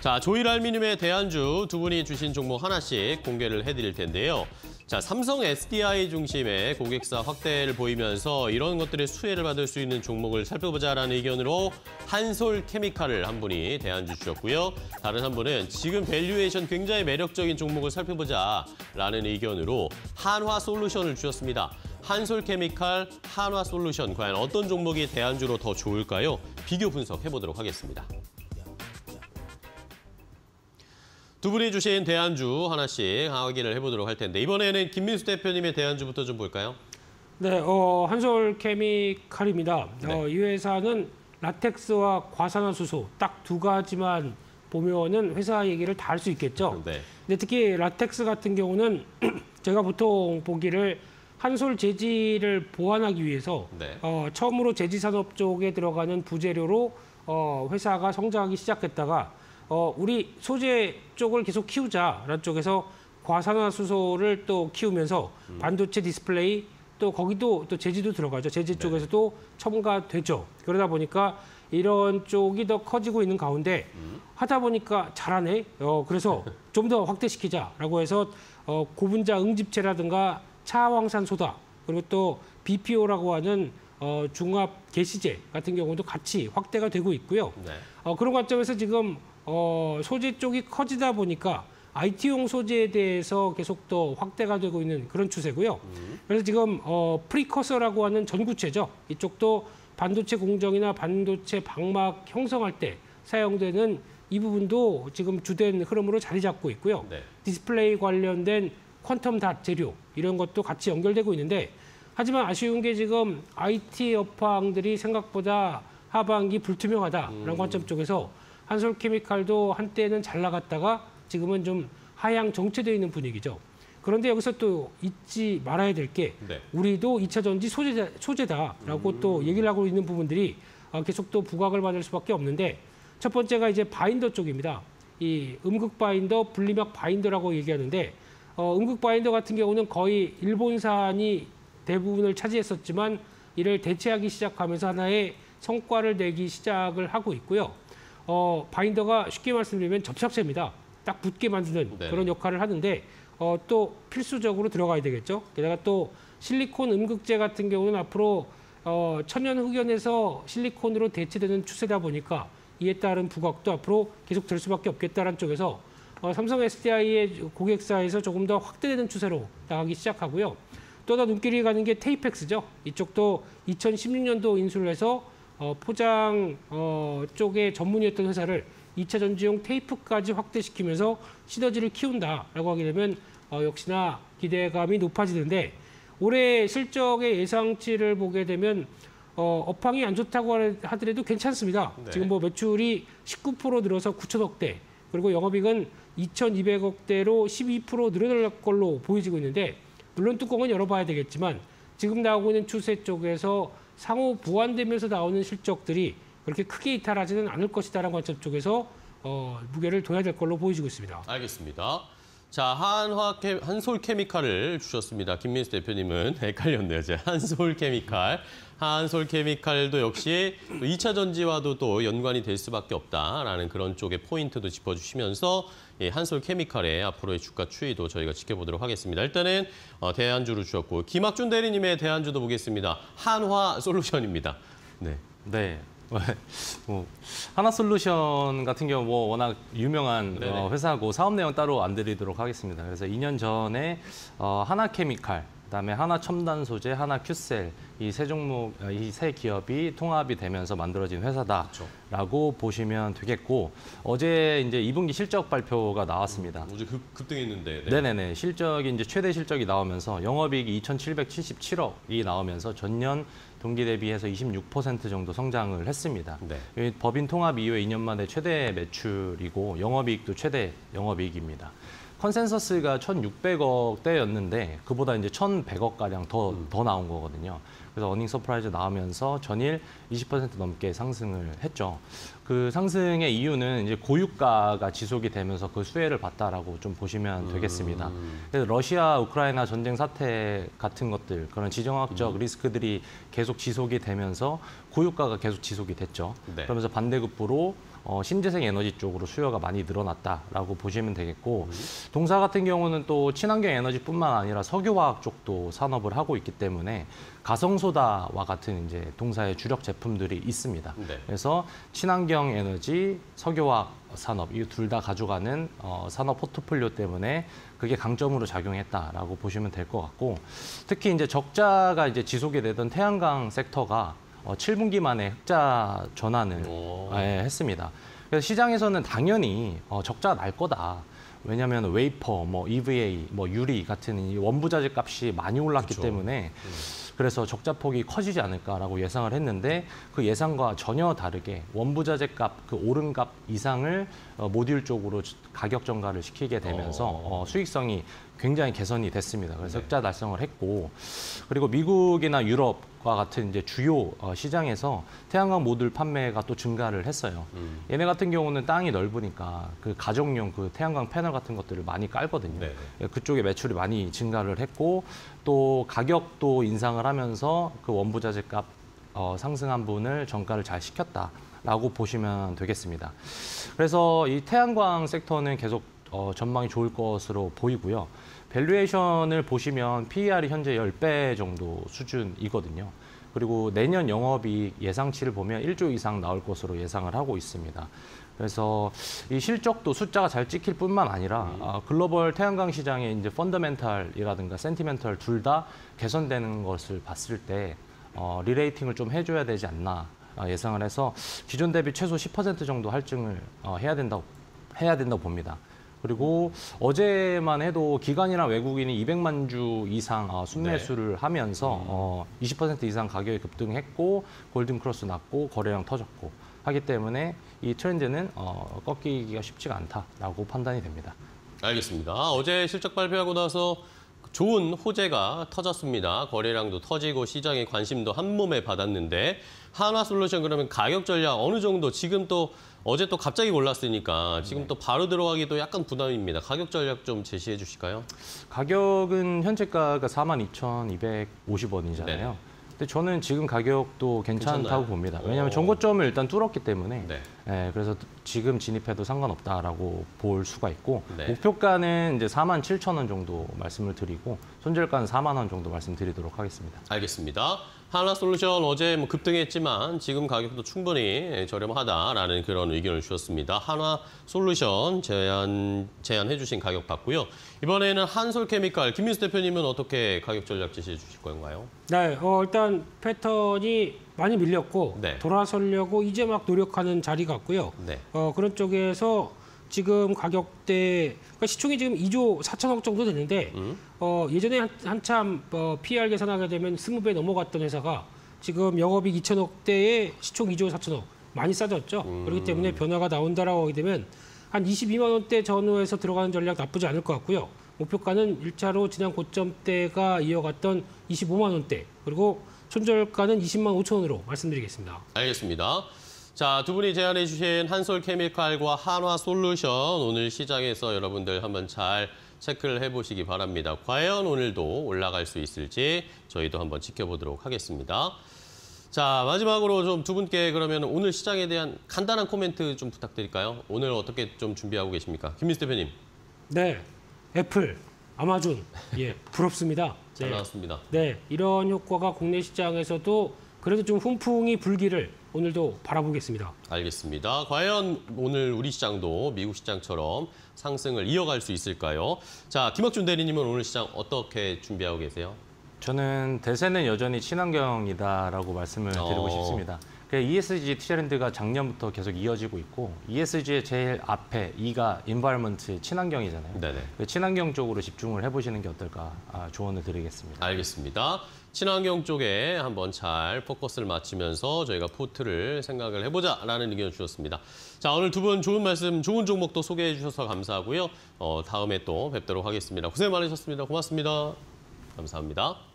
자, 조일알미늄의 대안주 두 분이 주신 종목 하나씩 공개를 해드릴 텐데요. 자, 삼성 SDI 중심의 고객사 확대를 보이면서 이런 것들의 수혜를 받을 수 있는 종목을 살펴보자라는 의견으로 한솔 케미칼을 한 분이 대안주 주셨고요. 다른 한 분은 지금 밸류에이션 굉장히 매력적인 종목을 살펴보자라는 의견으로 한화 솔루션을 주셨습니다. 한솔 케미칼, 한화 솔루션 과연 어떤 종목이 대안주로 더 좋을까요? 비교 분석해 보도록 하겠습니다. 두 분이 주신 대안주 하나씩 확인을 해보도록 할 텐데 이번에는 김민수 대표님의 대안주부터 좀 볼까요? 네, 어, 한솔 케미칼입니다. 네. 어, 이 회사는 라텍스와 과산화수소 딱 두 가지만 보면은 회사 얘기를 다 할 수 있겠죠. 네. 근데 특히 라텍스 같은 경우는 제가 보통 보기를 한솔 재질을 보완하기 위해서 네. 어, 처음으로 재지 산업 쪽에 들어가는 부재료로 어, 회사가 성장하기 시작했다가 어, 우리 소재 쪽을 계속 키우자라는 쪽에서 과산화수소를 또 키우면서 반도체 디스플레이 또 거기도 또 제지도 들어가죠. 제지 쪽에서도 첨가되죠. 그러다 보니까 이런 쪽이 더 커지고 있는 가운데 하다 보니까 잘하네. 어, 그래서 좀 더 확대시키자라고 해서 어, 고분자 응집제라든가 차아황산 소다 그리고 또 BPO라고 하는 어, 중합 개시제 같은 경우도 같이 확대가 되고 있고요. 네. 어, 그런 관점에서 지금 어, 소재 쪽이 커지다 보니까 IT용 소재에 대해서 계속 더 확대가 되고 있는 그런 추세고요. 그래서 지금 어, precursor라고 하는 전구체죠. 이쪽도 반도체 공정이나 반도체 박막 형성할 때 사용되는 이 부분도 지금 주된 흐름으로 자리 잡고 있고요. 네. 디스플레이 관련된 퀀텀 닷 재료 이런 것도 같이 연결되고 있는데 하지만 아쉬운 게 지금 IT 업황들이 생각보다 하반기 불투명하다라는 관점 쪽에서 한솔케미칼도 한때는 잘 나갔다가 지금은 좀 하향 정체되어 있는 분위기죠. 그런데 여기서 또 잊지 말아야 될게 네. 우리도 2차 전지 소재다, 소재다라고 또 얘기를 하고 있는 부분들이 어, 계속 또 부각을 받을 수밖에 없는데 첫 번째가 이제 바인더 쪽입니다. 이 음극 바인더, 분리막 바인더라고 얘기하는데 어, 음극 바인더 같은 경우는 거의 일본산이 대부분을 차지했었지만 이를 대체하기 시작하면서 하나의 성과를 내기 시작을 하고 있고요. 어, 바인더가 쉽게 말씀드리면 접착제입니다. 딱 붙게 만드는 네. 그런 역할을 하는데 어, 또 필수적으로 들어가야 되겠죠. 게다가 또 실리콘 음극재 같은 경우는 앞으로 어, 천연 흑연에서 실리콘으로 대체되는 추세다 보니까 이에 따른 부각도 앞으로 계속 될 수밖에 없겠다는 쪽에서 어, 삼성 SDI의 고객사에서 조금 더 확대되는 추세로 나가기 시작하고요. 또 하나 눈길이 가는 게 테이펙스죠. 이쪽도 2016년도 인수를 해서 어, 포장 어, 쪽에 전문이었던 회사를 2차 전지용 테이프까지 확대시키면서 시너지를 키운다라고 하게 되면 어, 역시나 기대감이 높아지는데 올해 실적의 예상치를 보게 되면 어, 업황이 안 좋다고 하더라도 괜찮습니다. 네. 지금 뭐 매출이 19% 늘어서 9천억 대 그리고 영업이익은 2,200억 대로 12% 늘어날 걸로 보여지고 있는데 물론 뚜껑은 열어봐야 되겠지만 지금 나오고 있는 추세 쪽에서 상호 보완되면서 나오는 실적들이 그렇게 크게 이탈하지는 않을 것이다라는 관점 쪽에서 어, 무게를 둬야 될 걸로 보여지고 있습니다. 알겠습니다. 자, 한화 케, 한솔 케미칼을 주셨습니다. 김민수 대표님은 헷갈렸네요. 제 한솔 케미칼. 한솔 케미칼도 역시 2차 전지와도 또 연관이 될 수밖에 없다라는 그런 쪽의 포인트도 짚어주시면서 이 한솔 케미칼의 앞으로의 주가 추이도 저희가 지켜보도록 하겠습니다. 일단은 어, 대안주를 주셨고 김학준 대리님의 대안주도 보겠습니다. 한화 솔루션입니다. 네. 네. 뭐 하나솔루션 같은 경우 뭐 워낙 유명한 네네. 어, 회사고 사업 내용 따로 안 드리도록 하겠습니다. 그래서 2년 전에 어, 하나케미칼, 그다음에 하나 첨단 소재, 하나 큐셀 이 세 종목, 이 세 기업이 통합이 되면서 만들어진 회사다라고 보시면 되겠고 어제 이제 2분기 실적 발표가 나왔습니다. 어제 급, 급등했는데. 네. 네네네. 실적이 이제 최대 실적이 나오면서 영업이익이 2,777억이 나오면서 전년 동기 대비해서 26% 정도 성장을 했습니다. 네. 이 법인 통합 이후에 2년 만에 최대 매출이고 영업이익도 최대 영업이익입니다. 컨센서스가 1,600억대였는데 그보다 이제 1,100억 가량 더 더 나온 거거든요. 그래서 어닝 서프라이즈 나오면서 전일 20% 넘게 상승을 했죠. 그 상승의 이유는 이제 고유가가 지속이 되면서 그 수혜를 봤다라고 좀 보시면 되겠습니다. 그래서 러시아 우크라이나 전쟁 사태 같은 것들 그런 지정학적 리스크들이 계속 지속이 되면서 고유가가 계속 지속이 됐죠. 네. 그러면서 반대급부로 어, 신재생 에너지 쪽으로 수요가 많이 늘어났다라고 보시면 되겠고 동사 같은 경우는 또 친환경 에너지뿐만 아니라 석유화학 쪽도 산업을 하고 있기 때문에 가성소다와 같은 이제 동사의 주력 제품들이 있습니다. 네. 그래서 친환경 에너지, 석유화학 산업 이 둘 다 가져가는 어, 산업 포트폴리오 때문에 그게 강점으로 작용했다라고 보시면 될 것 같고 특히 이제 적자가 이제 지속이 되던 태양광 섹터가 어, 7분기 만에 흑자 전환을 오. 예, 했습니다. 그래서 시장에서는 당연히 어, 적자 날 거다. 왜냐하면 웨이퍼, 뭐 EVA, 뭐 유리 같은 이 원부자재 값이 많이 올랐기 그쵸. 때문에 그래서 적자 폭이 커지지 않을까라고 예상을 했는데 그 예상과 전혀 다르게 원부자재 값, 그 오른 값 이상을 어, 모듈 쪽으로 가격 전가를 시키게 되면서 어. 어, 수익성이 굉장히 개선이 됐습니다. 그래서 네. 흑자 달성을 했고 그리고 미국이나 유럽과 같은 이제 주요 어, 시장에서 태양광 모듈 판매가 또 증가를 했어요. 음. 얘네 같은 경우는 땅이 넓으니까 그 가정용 그 태양광 패널 같은 것들을 많이 깔거든요. 네. 예, 그쪽에 매출이 많이 증가를 했고 또 가격도 인상을 하면서 그 원부자재 값 어, 상승한 분을 정가를 잘 시켰다 라고 보시면 되겠습니다. 그래서 이 태양광 섹터는 계속 어, 전망이 좋을 것으로 보이고요. 밸류에이션을 보시면 PER이 현재 10배 정도 수준이거든요. 그리고 내년 영업이익 예상치를 보면 1조 이상 나올 것으로 예상을 하고 있습니다. 그래서 이 실적도 숫자가 잘 찍힐 뿐만 아니라 아, 글로벌 태양광 시장의 이제 펀더멘탈이라든가 센티멘탈 둘다 개선되는 것을 봤을 때 어, re-rating을 좀 해줘야 되지 않나 아, 예상을 해서 기존 대비 최소 10% 정도 할증을 어, 해야 된다고 해야 된다고 봅니다. 그리고 어제만 해도 기관이나 외국인이 200만 주 이상 어, 순매수를 하면서 어, 20% 이상 가격이 급등했고 골든 크로스 났고 거래량 터졌고 하기 때문에 이 트렌드는 어, 꺾이기가 쉽지가 않다라고 판단이 됩니다. 알겠습니다. 어제 실적 발표하고 나서 좋은 호재가 터졌습니다. 거래량도 터지고 시장의 관심도 한 몸에 받았는데 한화솔루션 그러면 가격 전략 어느 정도 지금 또 어제 또 갑자기 올랐으니까 지금 또 바로 들어가기도 약간 부담입니다. 가격 전략 좀 제시해 주실까요? 가격은 현재가가 42,250원이잖아요. 네. 근데 저는 지금 가격도 괜찮다고 괜찮나요? 봅니다. 오. 왜냐하면 전고점을 일단 뚫었기 때문에 네. 예, 그래서 지금 진입해도 상관없다라고 볼 수가 있고 네. 목표가는 이제 4만 7천 원 정도 말씀을 드리고 손절가는 4만 원 정도 말씀드리도록 하겠습니다. 알겠습니다. 하나솔루션 어제 뭐 급등했지만 지금 가격도 충분히 저렴하다라는 그런 의견을 주셨습니다. 한화솔루션 제안 제안해 주신 가격 받고요. 이번에는 한솔케미칼 김민수 대표님은 어떻게 가격 전략 제시해 주실 건가요? 네, 어, 일단 패턴이 많이 밀렸고 네. 돌아서려고 이제 막 노력하는 자리 같고요. 네. 어, 그런 쪽에서 지금 가격대 그러니까 시총이 지금 2조 4천억 정도 되는데 음. 어, 예전에 한, 한참 어, PR 계산하게 되면 20배 넘어갔던 회사가 지금 영업이익 2천억대에 시총 2조 4천억 많이 싸졌죠. 음. 그렇기 때문에 변화가 나온다라고 하게 되면 한 22만 원대 전후에서 들어가는 전략 나쁘지 않을 것 같고요. 목표가는 1차로 지난 고점 대가 이어갔던 25만 원대 그리고 손절가는 20만 5천 원으로 말씀드리겠습니다. 알겠습니다. 자, 두 분이 제안해 주신 한솔 케미칼과 한화 솔루션 오늘 시장에서 여러분들 한번 잘 체크를 해보시기 바랍니다. 과연 오늘도 올라갈 수 있을지 저희도 한번 지켜보도록 하겠습니다. 자, 마지막으로 좀 두 분께 그러면 오늘 시장에 대한 간단한 코멘트 좀 부탁드릴까요? 오늘 어떻게 좀 준비하고 계십니까? 김민수 대표님, 네, 애플, 아마존, 예, 부럽습니다. 잘 네, 나왔습니다. 네, 이런 효과가 국내 시장에서도 그래도 좀 훈풍이 불기를 오늘도 바라보겠습니다. 알겠습니다. 과연 오늘 우리 시장도 미국 시장처럼 상승을 이어갈 수 있을까요? 자, 김학준 대리님은 오늘 시장 어떻게 준비하고 계세요? 저는 대세는 여전히 친환경이다라고 말씀을 드리고 어. 싶습니다. 그 ESG 트렌드가 작년부터 계속 이어지고 있고 ESG의 제일 앞에 E가 environment 친환경이잖아요. 네네. 그 친환경 쪽으로 집중을 해보시는 게 어떨까 아, 조언을 드리겠습니다. 알겠습니다. 친환경 쪽에 한번 잘 포커스를 맞추면서 저희가 포트를 생각을 해보자라는 의견을 주셨습니다. 자, 오늘 두 분 좋은 말씀, 좋은 종목도 소개해 주셔서 감사하고요. 어, 다음에 또 뵙도록 하겠습니다. 고생 많으셨습니다. 고맙습니다. 감사합니다.